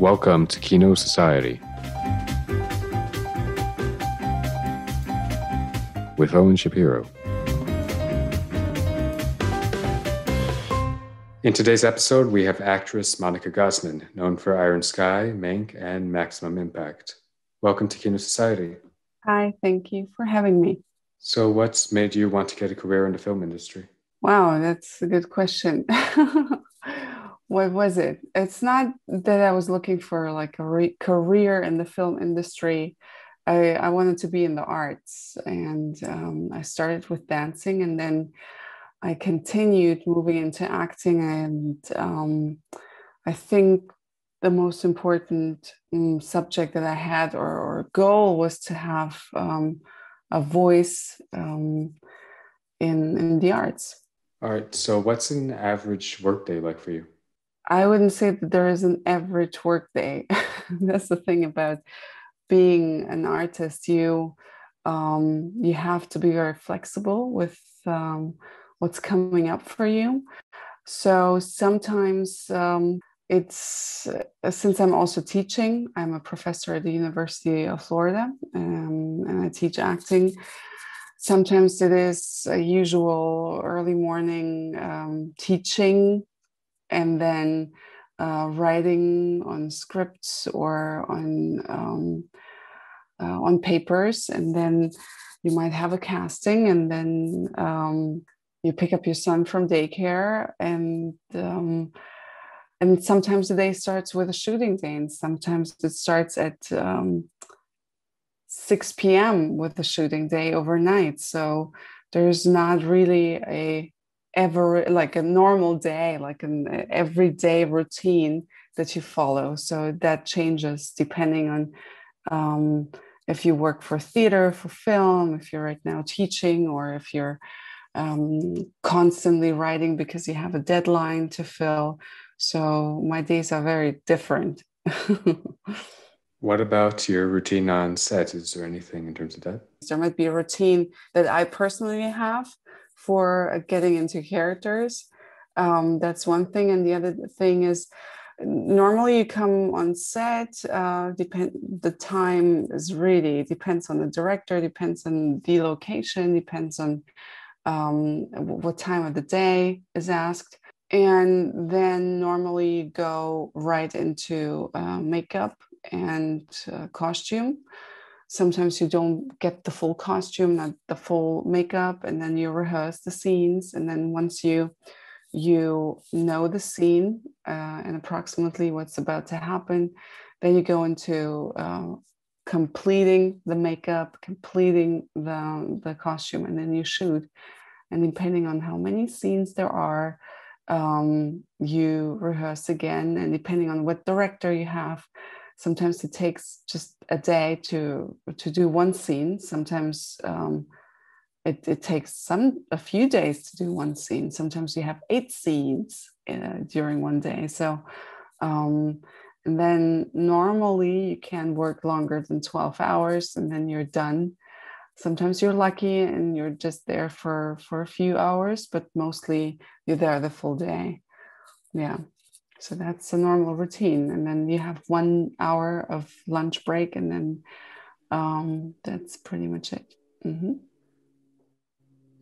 Welcome to Kino Society with Owen Shapiro. In today's episode, we have actress Monika Gossmann, known for Iron Sky, Mank, and Maximum Impact. Welcome to Kino Society. Hi, thank you for having me. So, what's made you want to get a career in the film industry? Wow, that's a good question. what was it? It's not that I was looking for like a re- career in the film industry. I, I wanted to be in the arts, and um, I started with dancing, and then I continued moving into acting. And um, I think the most important um, subject that I had or, or, goal was to have um, a voice um, in in the arts. All right. So, what's an average workday like for you? I wouldn't say that there is an average workday. That's the thing about being an artist. You um, you have to be very flexible with um, what's coming up for you. So sometimes um, it's uh, since I'm also teaching. I'm a professor at the University of Florida, um, and I teach acting. Sometimes it is a usual early morning um, teaching and then uh, writing on scripts or on um, uh, on papers, and then you might have a casting, and then um, you pick up your son from daycare, and um, and sometimes the day starts with a shooting day, and sometimes it starts at um, 6 p.m. with the shooting day overnight. So there's not really a ever like a normal day, like an everyday routine that you follow. So that changes depending on um, if you work for theater, for film, if you're right now teaching, or if you're um, constantly writing because you have a deadline to fill. So my days are very different. what about your routine on set? Is there anything in terms of that? There might be a routine that I personally have for getting into characters. Um, that's one thing. And the other thing is, normally you come on set uh, depend the time is really depends on the director depends on the location depends on um, what time of the day is asked and then normally you go right into uh, makeup and uh, costume sometimes you don't get the full costume not the full makeup and then you rehearse the scenes and then once you you know the scene uh, and approximately what's about to happen then you go into uh, completing the makeup completing the, the costume and then you shoot. And depending on how many scenes there are um, you rehearse again and depending on what director you have sometimes it takes just a day to to do one scene. Sometimes um, it, it takes some a few days to do one scene. Sometimes you have eight scenes uh, during one day. So um, and then normally you can work longer than 12 hours and then you're done. Sometimes you're lucky and you're just there for for a few hours but mostly you're there the full day. Yeah so that's a normal routine. And then you have one hour of lunch break, and then um, that's pretty much it. Mm-hmm.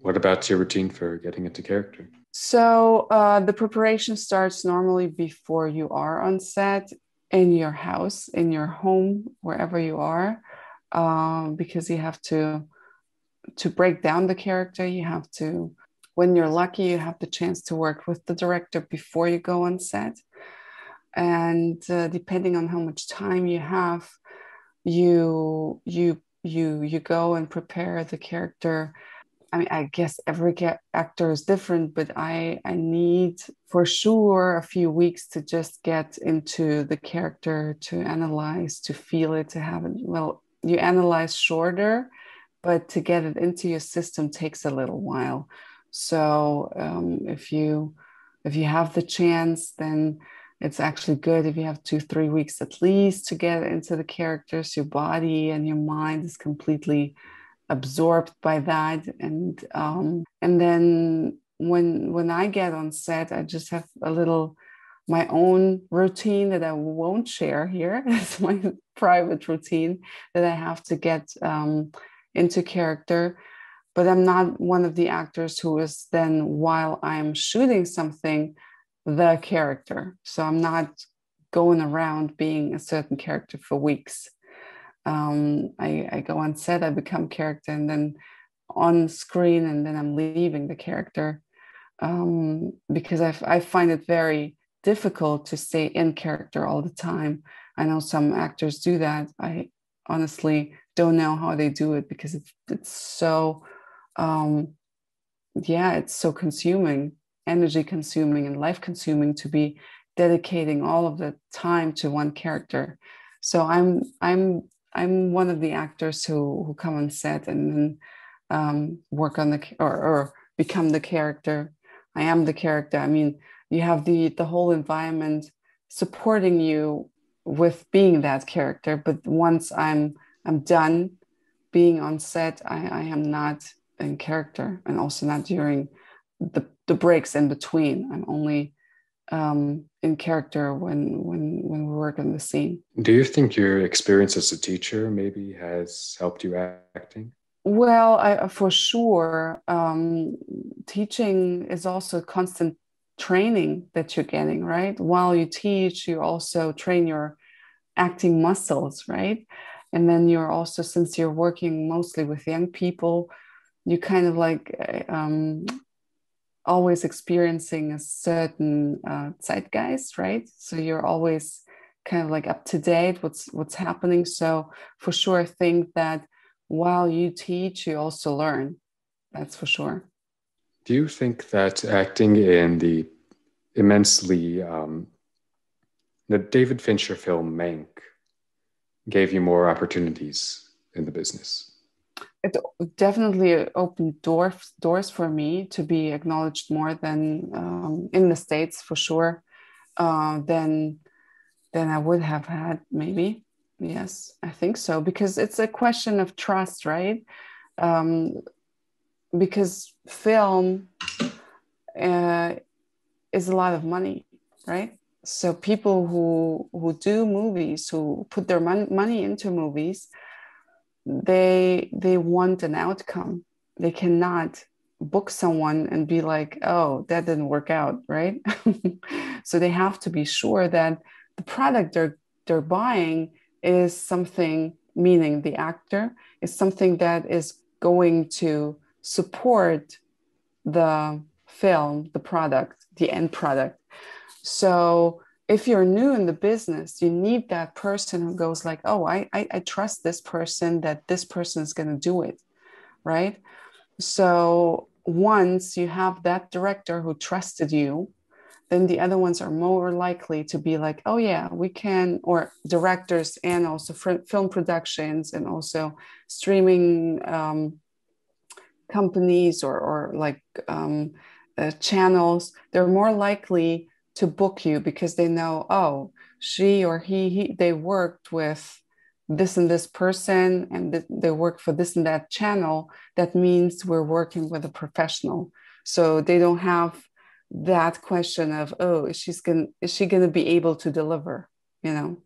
What about your routine for getting into character? So uh, the preparation starts normally before you are on set in your house, in your home, wherever you are, uh, because you have to to break down the character. You have to, when you're lucky, you have the chance to work with the director before you go on set and uh, depending on how much time you have you you you you go and prepare the character. I mean i guess every actor is different but i i need for sure a few weeks to just get into the character to analyze to feel it to have it well you analyze shorter but to get it into your system takes a little while. So um, if you if you have the chance then it's actually good if you have two three weeks at least to get into the characters your body and your mind is completely absorbed by that and um, and then when when i get on set i just have a little my own routine that I won't share here. It's my private routine that I have to get um, into character. But I'm not one of the actors who is then, while I'm shooting something, the character. So I'm not going around being a certain character for weeks. Um, I, I go on set, I become character, and then on screen, and then I'm leaving the character um, because I, I find it very difficult to stay in character all the time. I know some actors do that. I honestly don't know how they do it because it's, it's so, um, yeah, it's so consuming, energy consuming, and life consuming to be dedicating all of the time to one character. So I'm I'm I'm one of the actors who who come on set and then um, work on the or, or become the character. I am the character. I mean, you have the the whole environment supporting you with being that character. But once I'm I'm done being on set, I, I am not in character, and also not during the the breaks in between. I'm only um, in character when when when we work on the scene. Do you think your experience as a teacher maybe has helped you acting? Well, I, for sure, um, teaching is also constant training that you're getting, right? While you teach, you also train your acting muscles, right? And then you're also, since you're working mostly with young people, you kind of like um, always experiencing a certain uh, zeitgeist, right? So you're always kind of like up to date what's what's happening. So for sure, I think that while you teach, you also learn. That's for sure. Do you think that acting in the immensely um, the David Fincher film Mank gave you more opportunities in the business? It definitely opened doors doors for me to be acknowledged more than um, in the states for sure uh, than than I would have had maybe. Yes I think so because it's a question of trust right? Um, because film uh, is a lot of money right? So people who who do movies who put their mon- money into movies they they want an outcome. They cannot book someone and be like oh that didn't work out right? So they have to be sure that the product they're they're buying is something meaning the actor is something that is going to support the film the product the end product. So if you're new in the business, you need that person who goes like, oh, I, I, I trust this person that this person is going to do it, right? So once you have that director who trusted you, then the other ones are more likely to be like, oh yeah, we can, or directors and also film productions and also streaming um, companies or, or like um, uh, channels, they're more likely to book you because they know oh she or he, he they worked with this and this person and th- they work for this and that channel. That means we're working with a professional. So they don't have that question of oh is she's going is she going to be able to deliver you know?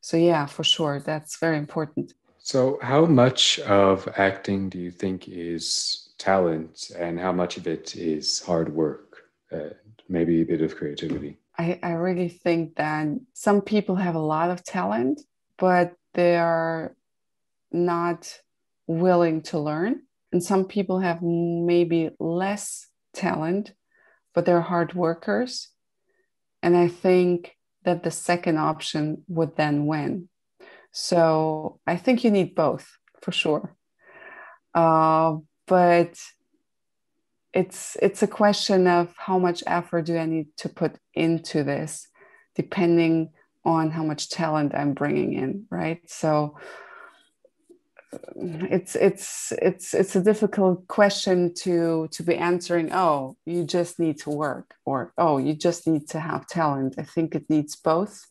So yeah for sure that's very important. So how much of acting do you think is talent and how much of it is hard work uh, maybe a bit of creativity? I, I really think that some people have a lot of talent, but they are not willing to learn. And some people have maybe less talent, but they're hard workers. And I think that the second option would then win. So I think you need both for sure. Uh, but it's it's a question of how much effort do I need to put into this, depending on how much talent I'm bringing in, right? So it's it's it's it's a difficult question to to be answering oh you just need to work or oh you just need to have talent i think it needs both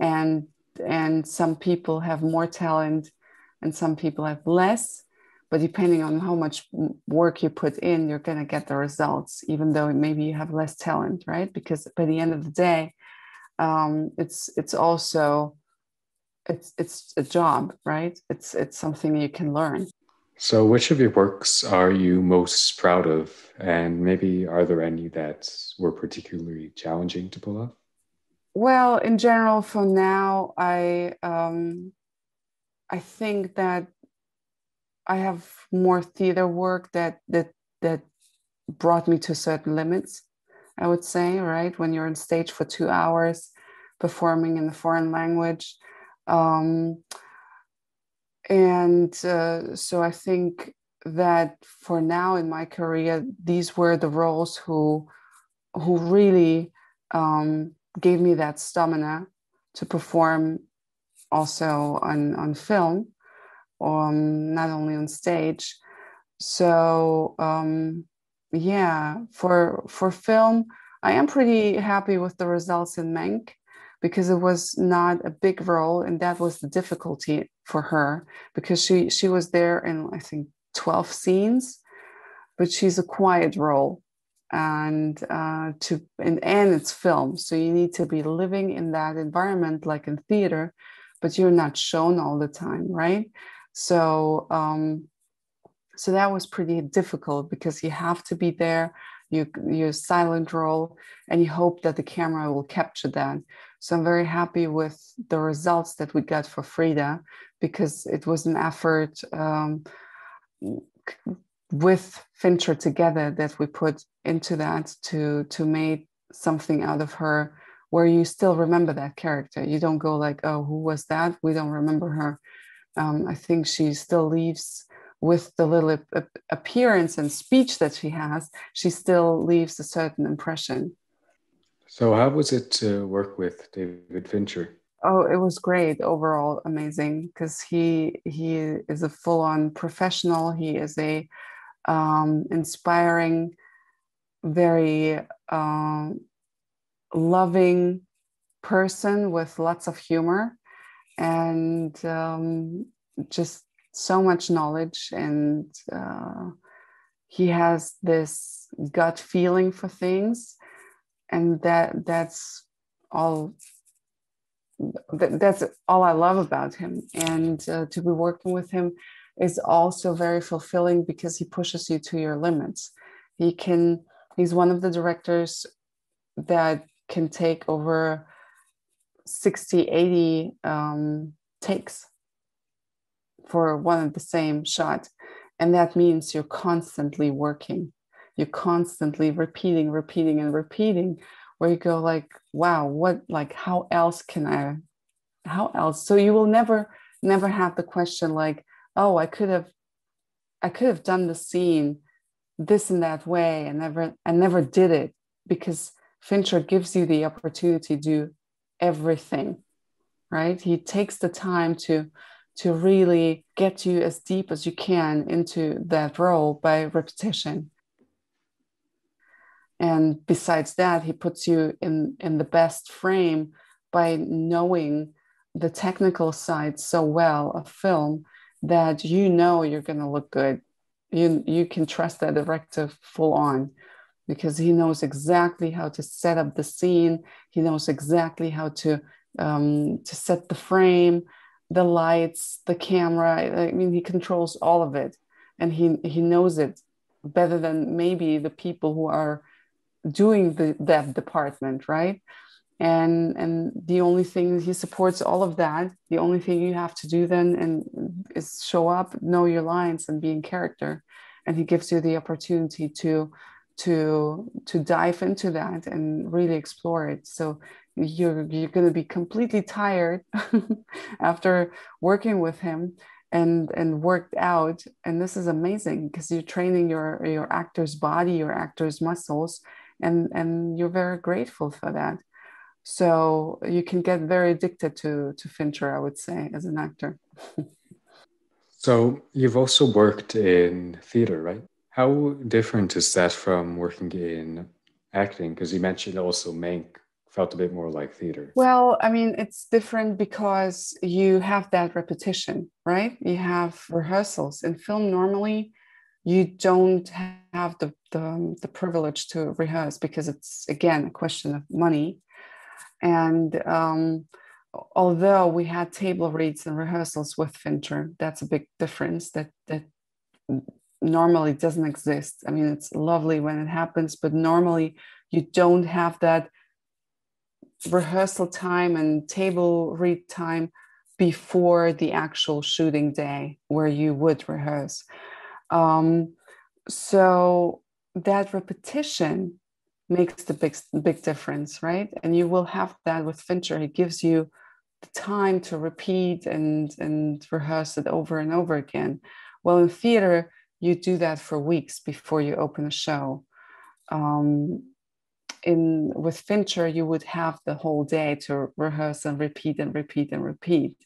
and and some people have more talent and some people have less but depending on how much work you put in you're going to get the results even though maybe you have less talent right because by the end of the day um, it's it's also it's it's a job, right? It's it's something you can learn. So, which of your works are you most proud of, and maybe are there any that were particularly challenging to pull off? Well, in general, for now, I um, I think that I have more theater work that that that brought me to certain limits. I would say, right, when you're on stage for two hours, performing in the foreign language, um, and uh, so I think that for now in my career, these were the roles who who really um, gave me that stamina to perform also on on film, um, not only on stage. So um, yeah, for for film, I am pretty happy with the results in Mank because it was not a big role, and that was the difficulty for her because she she was there in I think twelve scenes, but she's a quiet role, and uh, to and, and it's film, so you need to be living in that environment like in theater, but you're not shown all the time, right? So um, so that was pretty difficult because you have to be there you you silent role and you hope that the camera will capture that. So i'm very happy with the results that we got for frida because it was an effort um, with fincher together that we put into that to to make something out of her where you still remember that character. You don't go like oh who was that? We don't remember her um, i think she still leaves with the little appearance and speech that she has, she still leaves a certain impression. So, how was it to work with David Fincher? Oh, it was great overall, amazing because he he is a full-on professional. He is a um, inspiring, very uh, loving person with lots of humor, and um, just so much knowledge and uh, he has this gut feeling for things and that that's all that, that's all i love about him. And uh, to be working with him is also very fulfilling because he pushes you to your limits. He can he's one of the directors that can take over 60 80 um, takes for one and the same shot. And that means you're constantly working. You're constantly repeating, repeating, and repeating, where you go like, wow, what like how else can I how else? So you will never, never have the question like, oh, I could have I could have done the scene this and that way and never I never did it because Fincher gives you the opportunity to do everything, right? He takes the time to to really get you as deep as you can into that role by repetition. And besides that, he puts you in, in the best frame by knowing the technical side so well of film that you know you're going to look good. You, you can trust that director full on because he knows exactly how to set up the scene. He knows exactly how to um, to set the frame, the lights, the camera. I mean, he controls all of it, and he he knows it better than maybe the people who are doing the that department, right? And and the only thing he supports all of that. The only thing you have to do then and is show up, know your lines, and be in character. And he gives you the opportunity to to to dive into that and really explore it. So you're you're going to be completely tired after working with him and and worked out. And this is amazing because you're training your your actor's body your actor's muscles and and you're very grateful for that. So you can get very addicted to to fincher i would say as an actor. So you've also worked in theater right how different is that from working in acting because you mentioned also mank felt a bit more like theater? Well, I mean, it's different because you have that repetition, right? You have rehearsals. In film, normally, you don't have the, the, the privilege to rehearse because it's, again, a question of money. And um, although we had table reads and rehearsals with Fincher, that's a big difference that that normally doesn't exist. I mean, it's lovely when it happens, but normally you don't have that rehearsal time and table read time before the actual shooting day where you would rehearse. Um, so that repetition makes the big big difference, right? And you will have that with Fincher. He gives you the time to repeat and and rehearse it over and over again. Well, in theater, you do that for weeks before you open a show. Um, in with Fincher, you would have the whole day to rehearse and repeat and repeat and repeat.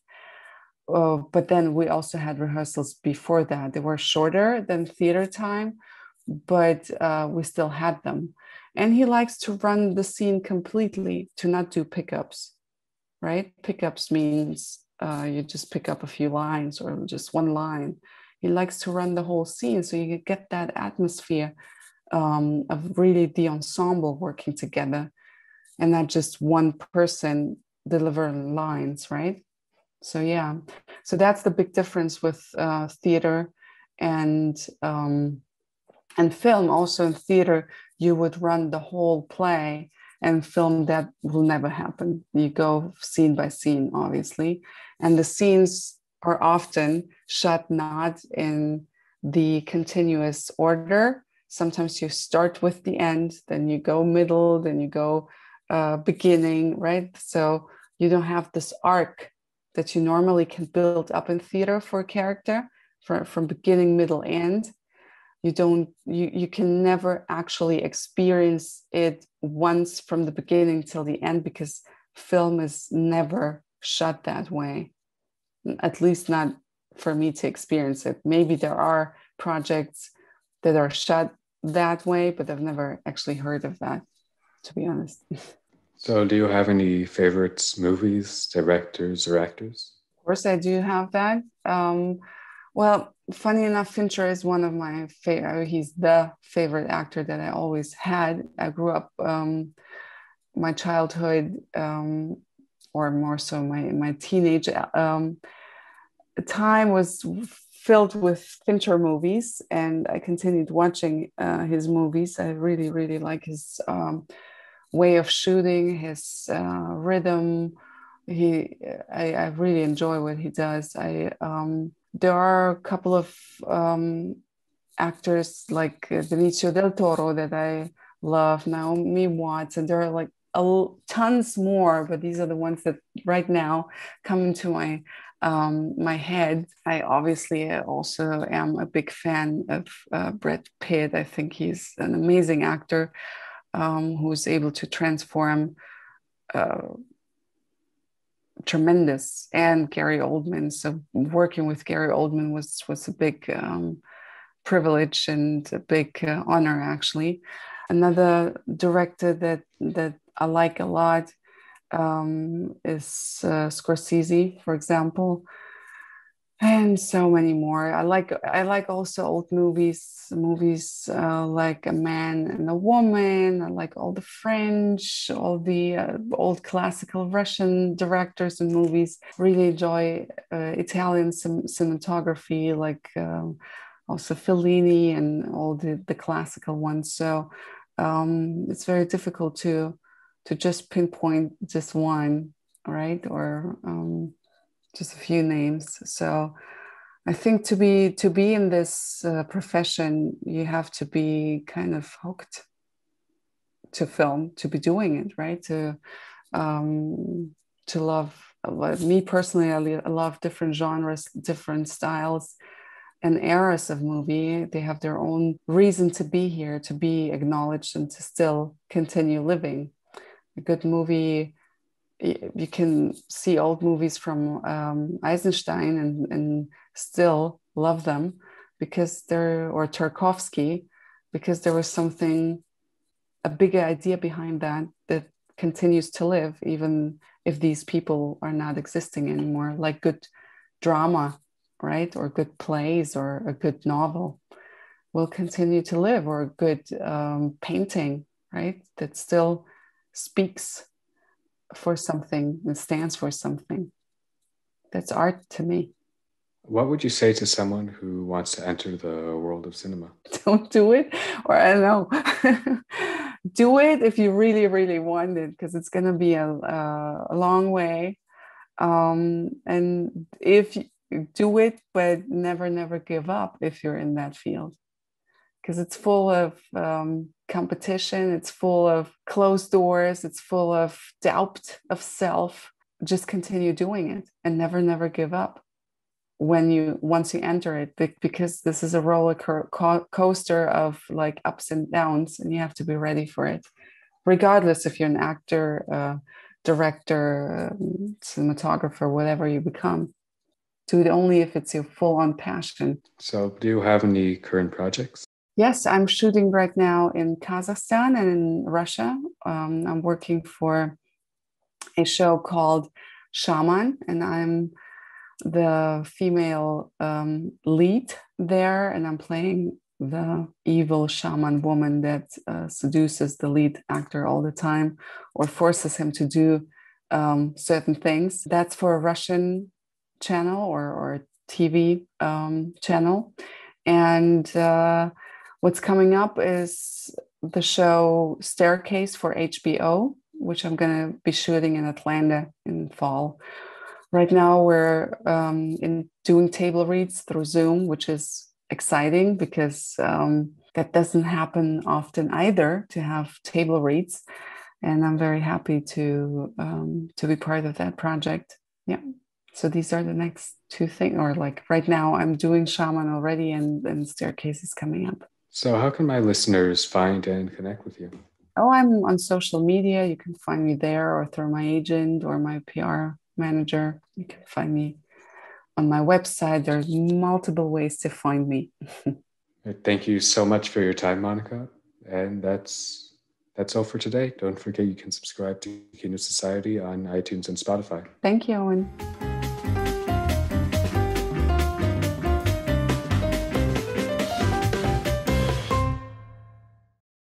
Uh, but then we also had rehearsals before that. They were shorter than theater time, but uh, we still had them. And he likes to run the scene completely, to not do pickups, right? Pickups means uh, you just pick up a few lines or just one line. He likes to run the whole scene so you get that atmosphere um, of really the ensemble working together and not just one person delivering lines, right? So yeah, so that's the big difference with uh, theater and um, and film. Also in theater, you would run the whole play, and film that will never happen. You go scene by scene, obviously, and the scenes are often shot not in the continuous order. Sometimes you start with the end then you go middle then you go uh, beginning right? So you don't have this arc that you normally can build up in theater for a character for, from beginning middle end. You don't you, you can never actually experience it once from the beginning till the end because film is never shot that way at least not for me to experience it maybe there are projects that are shot that way, but I've never actually heard of that, to be honest. So, do you have any favorites, movies, directors, or actors? Of course, I do have that. Um, well, funny enough, Fincher is one of my favorite. He's the favorite actor that I always had. I grew up, um, my childhood, um, or more so my my teenage um, time was filled with Fincher movies, and I continued watching uh, his movies. I really, really like his um, way of shooting, his uh, rhythm. He, I, I, really enjoy what he does. I um, there are a couple of um, actors like Benicio del Toro that I love, Naomi Watts, and there are like a, tons more, but these are the ones that right now come into my um, my head. I obviously also am a big fan of uh, Brad Pitt. I think he's an amazing actor um, who's able to transform uh, tremendous. And Gary Oldman. So working with Gary Oldman was was a big um, privilege and a big uh, honor, actually. Another director that that I like a lot um, is uh, Scorsese, for example, and so many more. I like I like also old movies, movies uh, like A Man and a Woman. I like all the French, all the uh, old classical Russian directors and movies. Really enjoy uh, Italian cinematography, like um, also Fellini and all the the classical ones. So um, it's very difficult to to just pinpoint just one, right? Or um, just a few names. So I think to be to be in this uh, profession, you have to be kind of hooked to film, to be doing it, right? To um, to love. Me personally, I love different genres, different styles and eras of movie. They have their own reason to be here, to be acknowledged, and to still continue living a good movie. You can see old movies from um, Eisenstein and, and still love them because they're or Tarkovsky because there was something a bigger idea behind that that continues to live even if these people are not existing anymore like good drama right? Or good plays or a good novel will continue to live or a good um, painting right? That still speaks for something, and stands for something. That's art to me. What would you say to someone who wants to enter the world of cinema? Don't do it, or I don't know. do it if you really, really want it, because it's going to be a, a, long way. Um, and if you do it, but never, never give up if you're in that field, because it's full of um, competition, it's full of closed doors, it's full of doubt of self. Just continue doing it and never, never give up. When you once you enter it because this is a roller co- coaster of like ups and downs and you have to be ready for it. Regardless if you're an actor uh, director um, cinematographer whatever you become do it only if it's your full-on passion. So do you have any current projects yes i'm shooting right now in kazakhstan and in russia um, i'm working for a show called shaman and i'm the female um, lead there, and I'm playing the evil shaman woman that uh, seduces the lead actor all the time or forces him to do um, certain things. That's for a Russian channel or, or TV um, channel. And uh, what's coming up is the show Staircase for HBO, which I'm going to be shooting in Atlanta in fall Right now, we're um, in doing table reads through Zoom, which is exciting because um, that doesn't happen often either to have table reads, and I'm very happy to um, to be part of that project. Yeah. So these are the next two things, or like right now, I'm doing shaman already, and and staircase is coming up. So, how can my listeners find and connect with you? Oh, I'm on social media. You can find me there or through my agent or my PR manager. You can find me on my website. There's multiple ways to find me. Thank you so much for your time, Monika. And that's that's all for today. Don't forget you can subscribe to Kino Society on iTunes and Spotify. Thank you, Owen.